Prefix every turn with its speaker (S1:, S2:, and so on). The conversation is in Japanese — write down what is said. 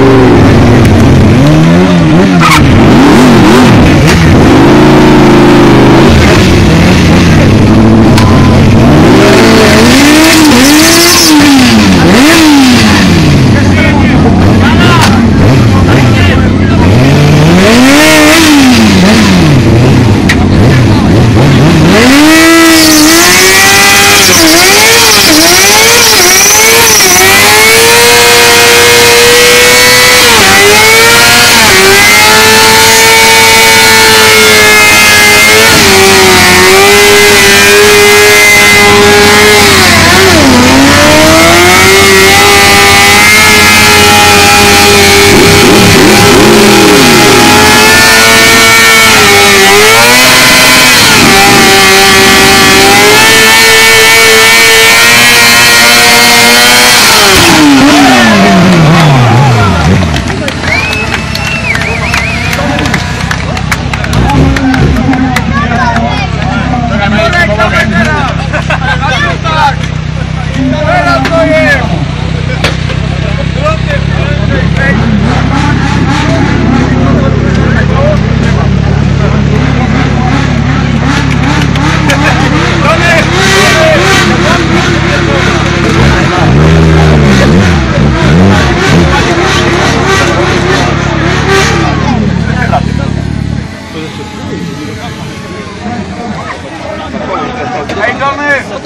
S1: you.
S2: ね。